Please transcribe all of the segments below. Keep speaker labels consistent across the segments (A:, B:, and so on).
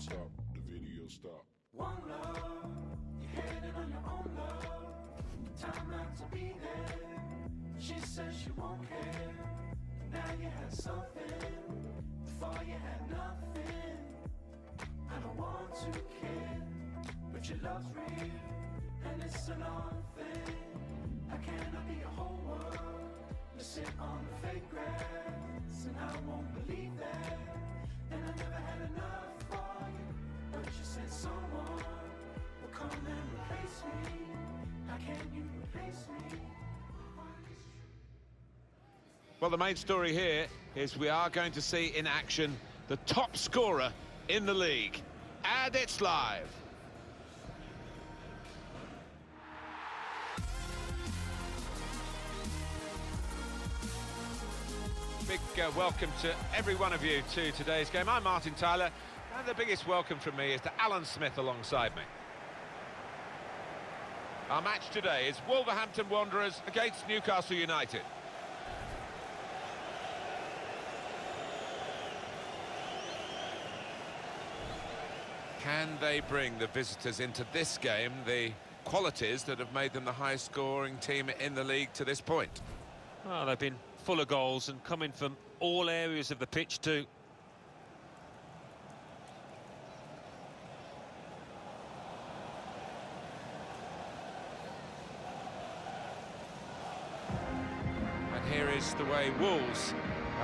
A: stop, the video stop.
B: One love, you're on your own love. Time not to be there. She says she won't care. Now you had something, before you had nothing. I don't want to care, but your love's real, and it's an odd thing. I cannot be your whole world. Sit on the fake grass, and I won't believe that. And I never had enough but you said someone will come and replace me. How can you replace me?
C: Well, the main story here is we are going to see in action the top scorer in the league. And it's live. Big uh, welcome to every one of you to today's game. I'm Martin Tyler, and the biggest welcome from me is to Alan Smith alongside me. Our match today is Wolverhampton Wanderers against Newcastle United. Can they bring the visitors into this game the qualities that have made them the highest scoring team in the league to this point?
D: Well, they've been full of goals and coming from all areas of the pitch too.
C: The way Wolves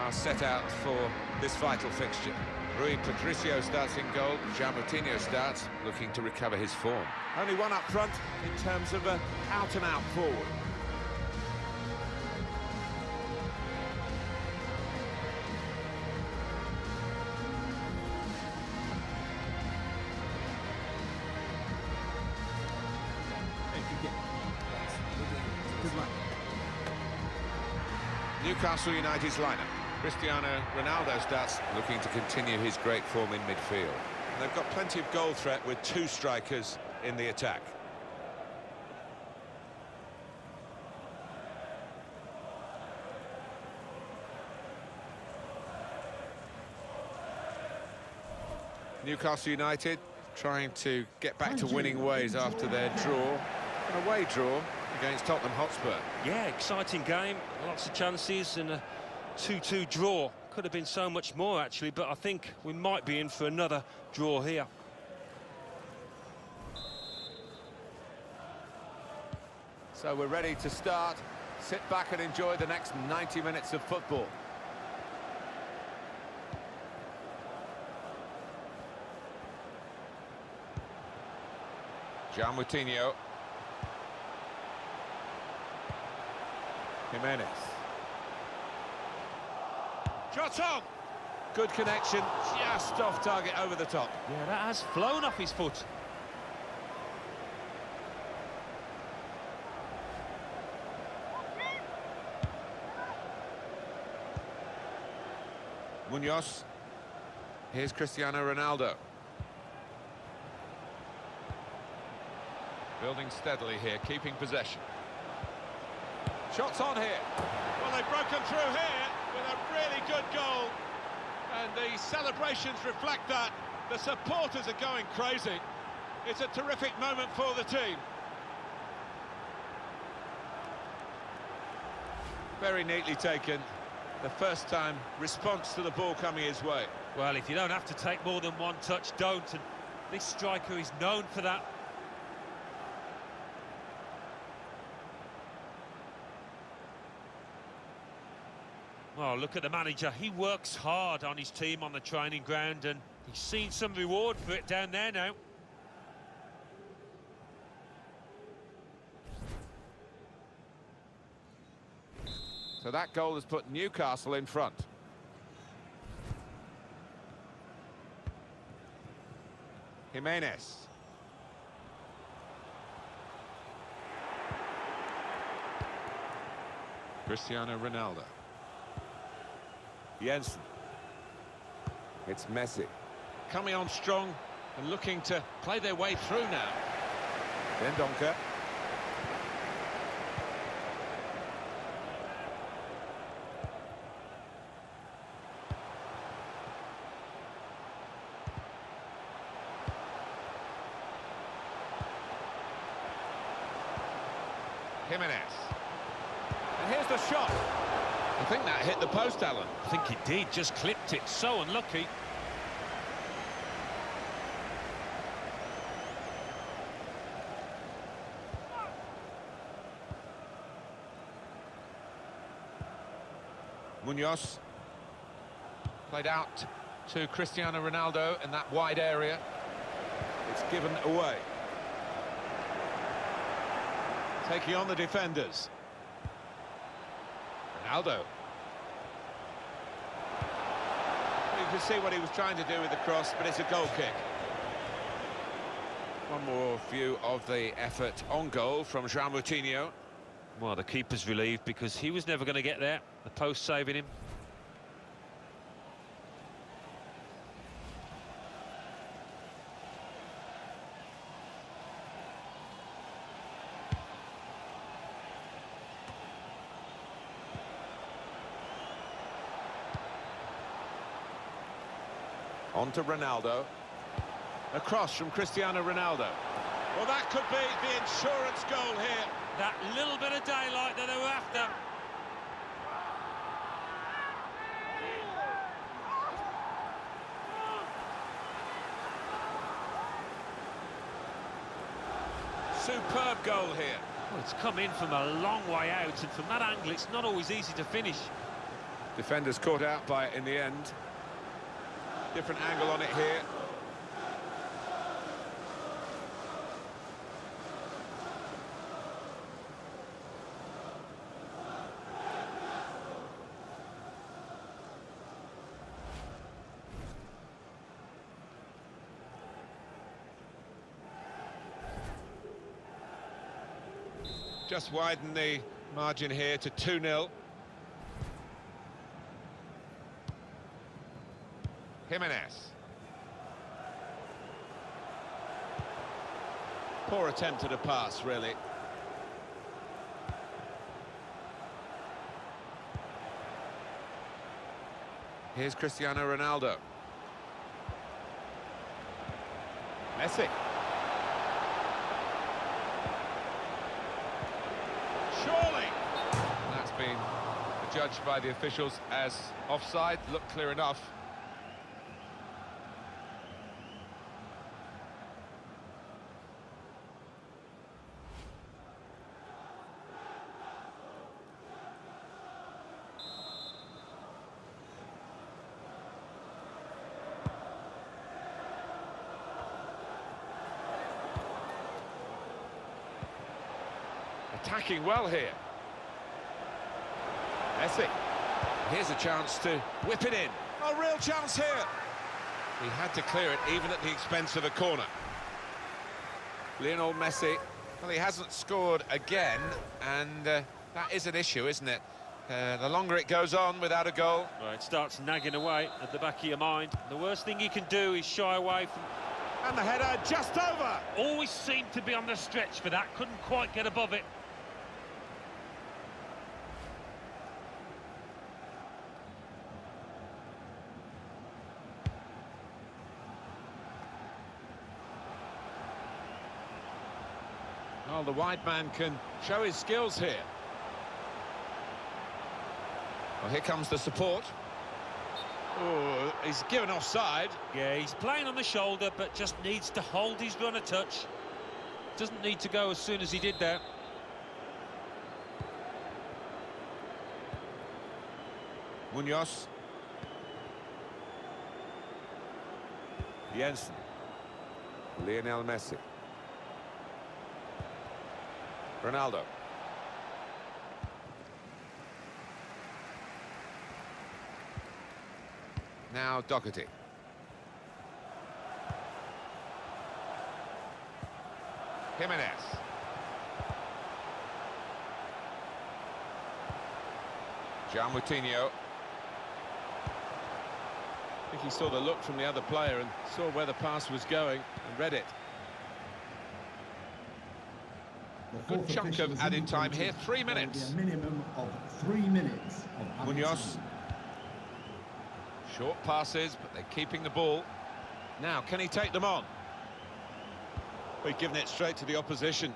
C: are set out for this vital fixture. Rui Patricio starts in goal, João Moutinho starts, looking to recover his form. Only one up front in terms of an out-and-out forward. Newcastle United's lineup. Cristiano Ronaldo starts looking to continue his great form in midfield. And they've got plenty of goal threat with two strikers in the attack. Newcastle United trying to get back to winning ways after their draw, an away draw against Tottenham Hotspur.
D: Yeah, exciting game, lots of chances and a 2-2 draw. Could have been so much more actually, but I think we might be in for another draw here.
C: So we're ready to start. Sit back and enjoy the next 90 minutes of football. João Moutinho. Jimenez. On! Good connection, just off target over the top.
D: Yeah, that has flown off his foot.
C: Munoz. Here's Cristiano Ronaldo. Building steadily here, keeping possession. Shots on here.
E: Well, they've broken through here with a really good goal. And the celebrations reflect that. The supporters are going crazy. It's a terrific moment for the team.
C: Very neatly taken. The first time response to the ball coming his way.
D: Well, if you don't have to take more than one touch, don't. And this striker is known for that. Oh, look at the manager. He works hard on his team on the training ground, and he's seen some reward for it down there now.
C: So that goal has put Newcastle in front. Jimenez. Cristiano Ronaldo. Jensen. It's Messi.
E: Coming on strong and looking to play their way through now.
C: Dendoncker. Jimenez. And here's the shot. I think that hit the post, Alan.
D: I think it did, just clipped it. So unlucky.
C: Munoz. Played out to Cristiano Ronaldo in that wide area. It's given away. Taking on the defenders. Ronaldo. You can see what he was trying to do with the cross, but it's a goal kick. One more view of the effort on goal from João Moutinho.
D: Well, the keeper's relieved because he was never going to get there. The post saving him.
C: On to Ronaldo. Across from Cristiano Ronaldo.
E: Well, that could be the insurance goal here.
D: That little bit of daylight that they were after.
C: Superb goal here.
D: Well, it's come in from a long way out, and from that angle, it's not always easy to finish.
C: Defenders caught out by it in the end. Different angle on it here. Just widen the margin here to 2-0. Jimenez. Poor attempt at a pass, really. Here's Cristiano Ronaldo. Messi.
E: Surely.
C: That's been judged by the officials as offside. Looked clear enough. Attacking well here. Messi. Here's a chance to whip it in. A real chance here. He had to clear it even at the expense of a corner. Lionel Messi, well, he hasn't scored again, and uh, that is an issue, isn't it? Uh, the longer it goes on without a goal,
D: Well, it starts nagging away at the back of your mind. The worst thing you can do is shy away from...
E: And the header just over.
D: Always seemed to be on the stretch for that, couldn't quite get above it.
C: Well, the wide man can show his skills here. Well, here comes the support.
E: Oh, he's given offside.
D: Yeah, he's playing on the shoulder, but just needs to hold his run a touch. Doesn't need to go as soon as he did there.
C: Munoz. Jensen. Lionel Messi. Ronaldo. Now Doherty. Jimenez. João Moutinho.
E: I think he saw the look from the other player and saw where the pass was going and read it.
F: The
C: Good chunk of added time here, three
F: there will be
C: minutes.
F: A minimum of three minutes of
C: Munoz. Short passes, but they're keeping the ball. Now, can he take them on?
E: We've given it straight to the opposition.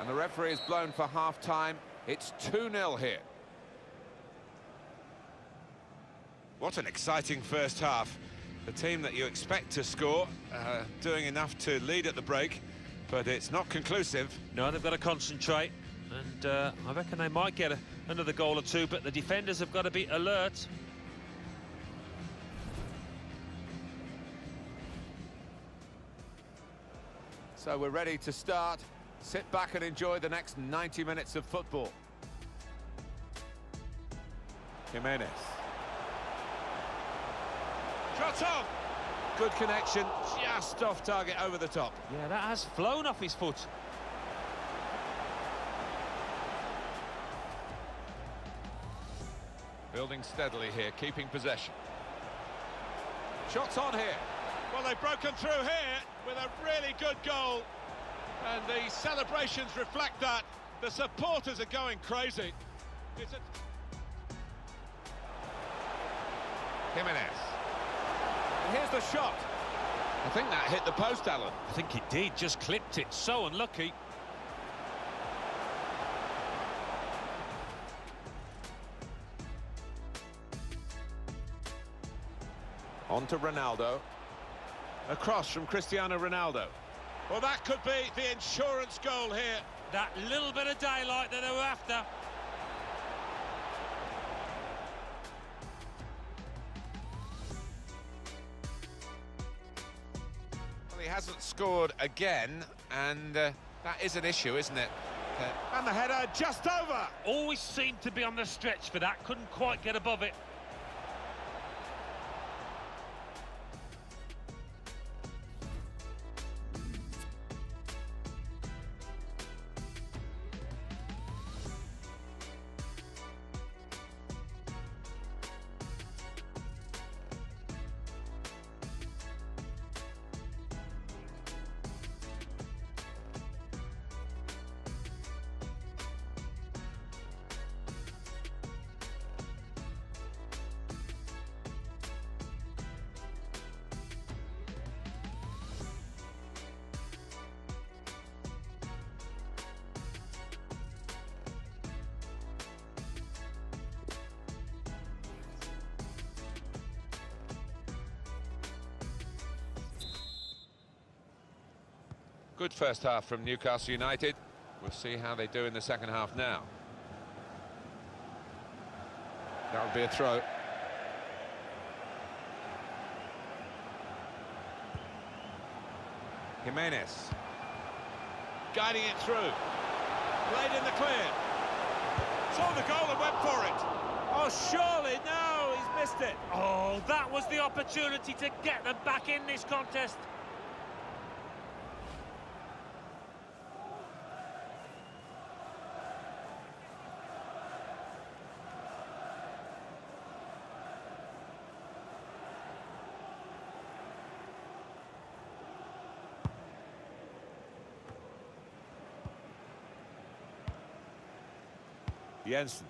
C: And the referee is blown for half-time. It's 2-0 here. What an exciting first half. The team that you expect to score, uh, doing enough to lead at the break, but it's not conclusive.
D: No, they've got to concentrate, and uh, I reckon they might get a, another goal or two, but the defenders have got to be alert.
C: So we're ready to start. Sit back and enjoy the next 90 minutes of football. Jimenez.
E: Shot on!
C: Good connection, just off target over the top.
D: Yeah, that has flown off his foot.
C: Building steadily here, keeping possession. Shots on here.
E: Well, they've broken through here with a really good goal. And the celebrations reflect that. The supporters are going crazy. It's a...
C: Jimenez. And here's the shot. I think that hit the post, Alan.
D: I think it did, just clipped it. So unlucky.
C: On to Ronaldo. Across from Cristiano Ronaldo.
E: Well, that could be the insurance goal here.
D: That little bit of daylight that they were after.
C: Hasn't scored again, and uh, that is an issue, isn't it? Uh,
E: And the header just over.
D: Always seemed to be on the stretch for that. Couldn't quite get above it.
C: Good first half from Newcastle United. We'll see how they do in the second half now. That would be a throw. Jimenez.
E: Guiding it through. Played in the clear. Saw the goal and went for it. Oh, surely, no, he's missed it.
D: Oh, that was the opportunity to get them back in this contest.
C: Jensen.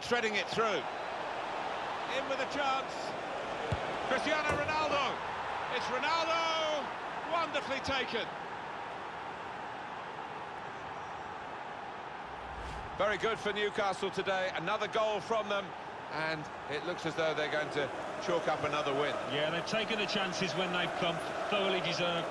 E: Threading it through. In with a chance. Cristiano Ronaldo. It's Ronaldo. Wonderfully taken.
C: Very good for Newcastle today. Another goal from them. And it looks as though they're going to chalk up another win.
D: Yeah, they've taken the chances when they've come. Thoroughly deserved.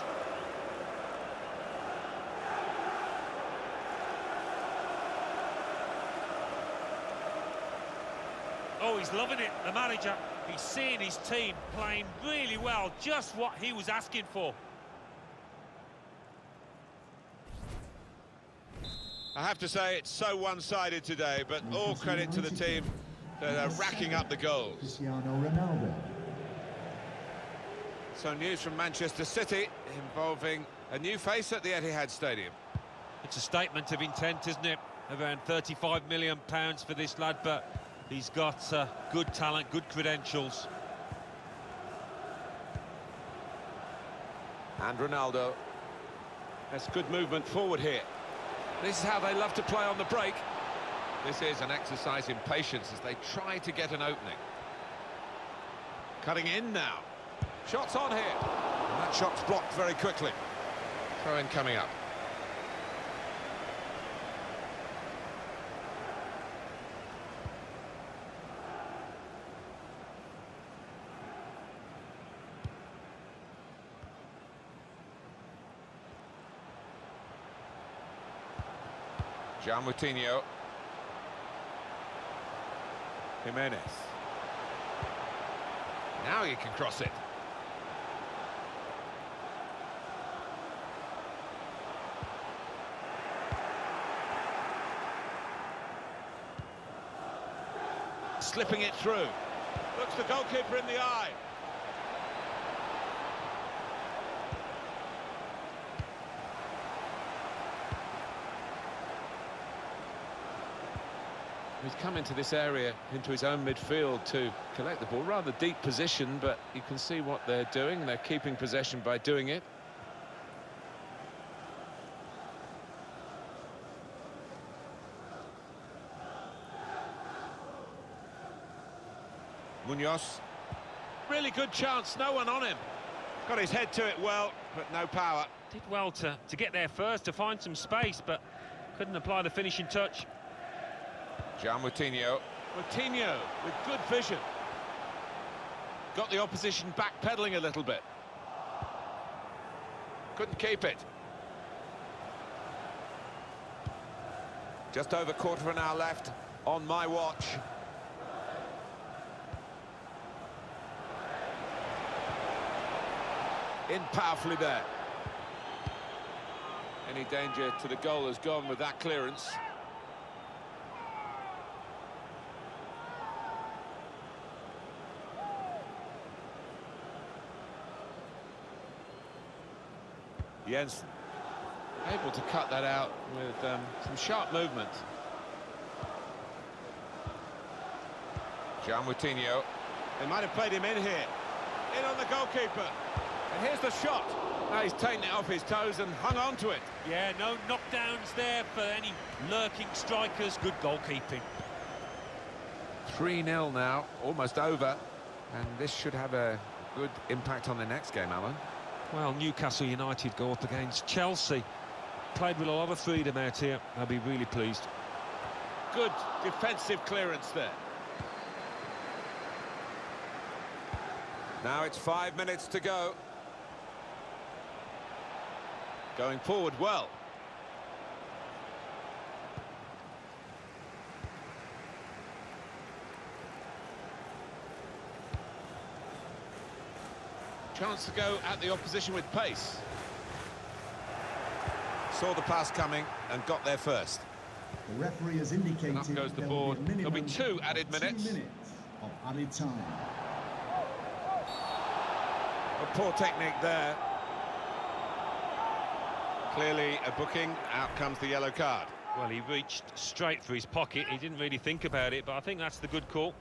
D: Oh, he's loving it, the manager. He's seeing his team playing really well, just what he was asking for.
E: I have to say, it's so one-sided today, but all credit to the team that are racking up the goals.
F: Cristiano Ronaldo.
C: So news from Manchester City involving a new face at the Etihad Stadium.
D: It's a statement of intent, isn't it? Around 35 million pounds for this lad, but he's got uh, good talent, good credentials.
C: And Ronaldo. That's good movement forward here. This is how they love to play on the break. This is an exercise in patience as they try to get an opening. Cutting in now. Shots on here. And that shot's blocked very quickly. Throw in coming up. João Moutinho. Jimenez. Now you can cross it. Slipping it through.
E: Looks the goalkeeper in the eye.
C: He's come into this area, into his own midfield to collect the ball. Rather deep position, but you can see what they're doing. They're keeping possession by doing it. Munoz.
E: Really good chance, no one on him. Got his head to it well, but no power.
D: Did well to, to get there first, to find some space, but couldn't apply the finishing touch.
C: João Moutinho.
E: Moutinho with good vision.
C: Got the opposition backpedaling a little bit. Couldn't keep it. Just over quarter of an hour left on my watch. In powerfully there. Any danger to the goal has gone with that clearance. Jensen able to cut that out with um, some sharp movement. João Moutinho.
E: They might have played him in here. In on the goalkeeper. And here's the shot. Now he's taken it off his toes and hung on to it.
D: Yeah, no knockdowns there for any lurking strikers. Good goalkeeping.
C: 3-0 now, almost over. And this should have a good impact on the next game, Alan.
D: Well, Newcastle United go up against Chelsea. Played with a lot of freedom out here. I'll be really pleased.
E: Good defensive clearance there.
C: Now it's five minutes to go.
E: Going forward well. Chance to go at the opposition with pace.
C: Saw the pass coming and got there first.
F: The referee has indicated
C: up goes the board.
F: be
C: There'll be two added minutes.
F: Two minutes of added time.
E: A poor technique there. Clearly a booking. Out comes the yellow card.
D: Well, he reached straight for his pocket. He didn't really think about it, but I think that's the good call.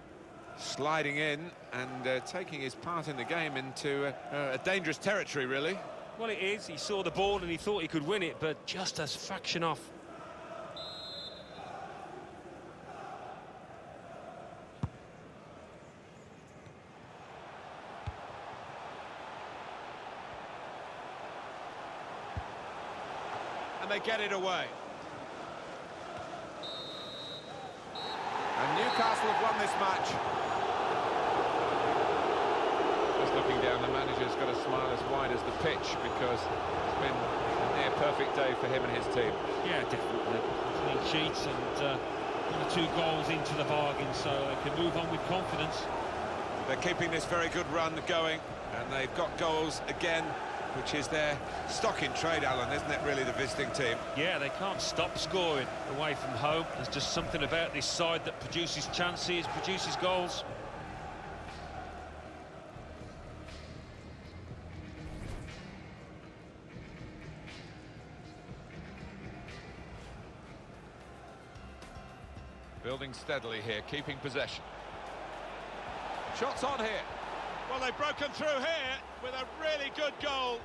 C: Sliding in and uh, taking his part in the game into uh, a dangerous territory, really.
D: Well, it is. He saw the ball and he thought he could win it, but just a fraction off.
E: And they get it away.
C: And Newcastle have won this match. Just looking down, the manager's got a smile as wide as the pitch because it's been a near perfect day for him and his team.
D: Yeah, definitely. Clean sheets and uh, one or two goals into the bargain, so they can move on with confidence.
C: They're keeping this very good run going, and they've got goals again, which is their stock in trade, Alan, isn't it, really, the visiting team?
D: Yeah, they can't stop scoring away from home. There's just something about this side that produces chances, produces goals.
C: Building steadily here, keeping possession. Shots on here.
E: Well, they've broken through here with a really good goal.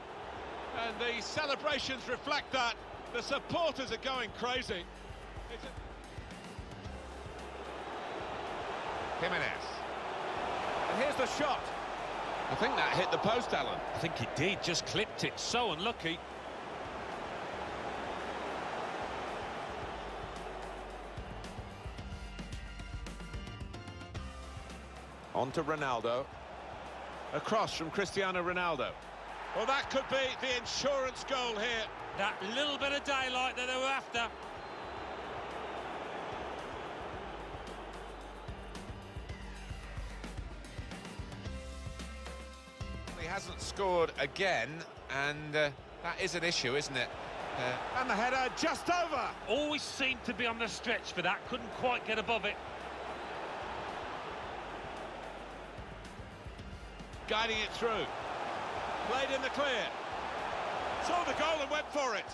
E: And the celebrations reflect that. The supporters are going crazy. It's a...
C: Jimenez.
E: And here's the shot.
C: I think that hit the post, Alan.
D: I think it did, just clipped it. So unlucky.
C: On to Ronaldo. Across from Cristiano Ronaldo. Well, that could be the insurance goal here.
D: That little bit of daylight that they were after.
G: He hasn't scored again, and uh, that is an issue, isn't it? Uh,
C: And the header just over.
D: Always seemed to be on the stretch for that. Couldn't quite get above it.
C: Guiding it through. Played in the clear. Saw the goal and went for it.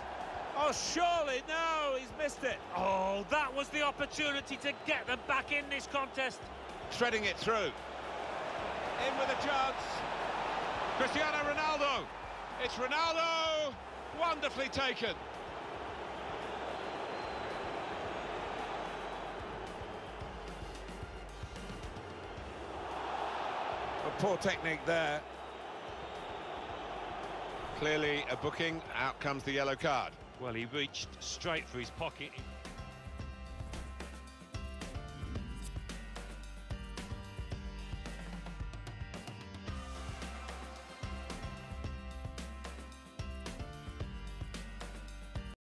C: Oh, surely, no, he's missed it.
D: Oh, that was the opportunity to get them back in this contest.
C: Threading it through. In with a chance. Cristiano Ronaldo. It's Ronaldo. Wonderfully taken. Poor technique there. Clearly a booking. Out comes the yellow card.
D: Well, he reached straight for his pocket.